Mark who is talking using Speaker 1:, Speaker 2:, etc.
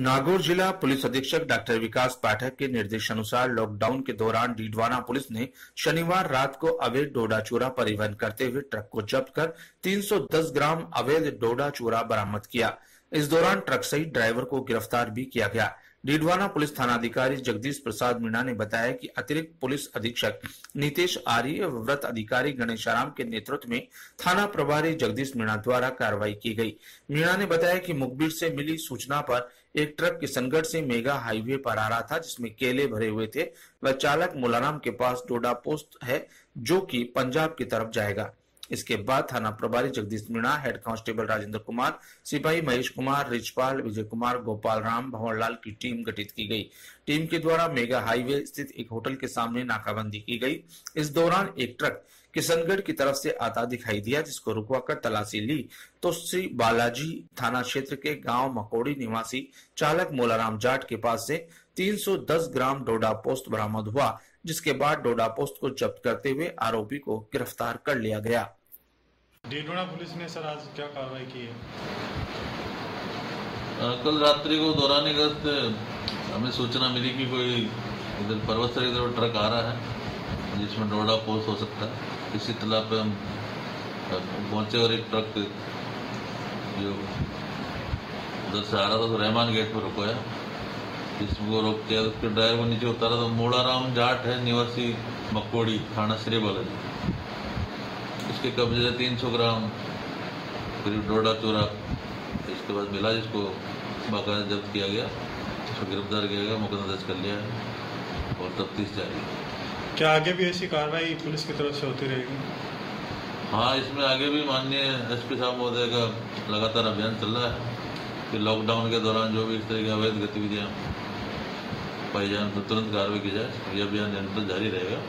Speaker 1: नागौर जिला पुलिस अधीक्षक डॉक्टर विकास पाठक के निर्देशानुसार लॉकडाउन के दौरान डीडवाना पुलिस ने शनिवार रात को अवैध डोडा चूरा परिवहन करते हुए ट्रक को जब्त कर 310 ग्राम अवैध डोडा चूरा बरामद किया। इस दौरान ट्रक सहित ड्राइवर को गिरफ़्तार भी किया गया। डीडवाना पुलिस थानाधिकारी जगदीश प्रसाद मीणा ने बताया कि अतिरिक्त पुलिस अधीक्षक नीतेश आर्य व्रत अधिकारी गणेशाराम के नेतृत्व में थाना प्रभारी जगदीश मीणा द्वारा कार्रवाई की गई। मीणा ने बताया कि मुखबिर से मिली सूचना पर एक ट्रक किशनगढ़ से मेगा हाईवे पर आ रहा था, जिसमें केले भरे हुए थे। व चालक मुलाराम के पास डोडा पोस्ट है, जो कि पंजाब की तरफ़ जाएगा। इसके बाद थाना प्रभारी जगदीश मीणा हेड कांस्टेबल राजेंद्र कुमार, सिपाही महेश कुमार रिजपाल विजय कुमार, गोपाल राम, भंवरलाल की टीम गठित की गई। टीम के द्वारा मेगा हाईवे स्थित एक होटल के सामने नाकाबंदी की गई। इस दौरान एक ट्रक किशनगढ़ की तरफ़ से आता दिखाई दिया, जिसको रुकवाकर तलाशी ली। तो श्री बालाजी थाना क्षेत्र के गाँव मकोड़ी निवासी चालक मोलाराम जाट के पास से 310 ग्राम डोडा पोस्ट बरामद हुआ, जिसके बाद डोडा पोस्ट को जब्त करते हुए आरोपी को गिरफ़्तार कर लिया गया।
Speaker 2: डीडोना पुलिस ने सर आज क्या कार्रवाई की है?
Speaker 3: अ, कल रात्रि को दौरान गश्त हमें सूचना मिली कि कोई इधर पर्वत से इधर ट्रक आ रहा है जिसमें डोडा पोस्ट हो सकता है। इसी तला पे हम पहुँचे और एक ट्रक जो उधर से आ रहा था तो रहमान गेट पर रुकाया जिसको रोक के उसके ड्राइवर को नीचे उतारा तो मोड़ाराम जाट है निवासी मकोड़ी थाना श्री बालाजी इसके कब्जे से तीन सौ ग्राम करीब डोडा चोरा इसके बाद मिला जिसको बाकायदा जब्त किया गया उसको गिरफ़्तार किया गया मुकदमा दर्ज कर लिया है और तफ्तीश जारी
Speaker 2: क्या आगे भी ऐसी कार्रवाई पुलिस की तरफ़ से होती रहेगी?
Speaker 3: हाँ इसमें आगे भी माननीय एसपी साहब महोदय का लगातार अभियान चल रहा है कि लॉकडाउन के दौरान जो भी इस तरह की अवैध गतिविधियाँ पाई जाए तो तुरंत कार्रवाई की जाए ये अभियान निरंतर जारी रहेगा।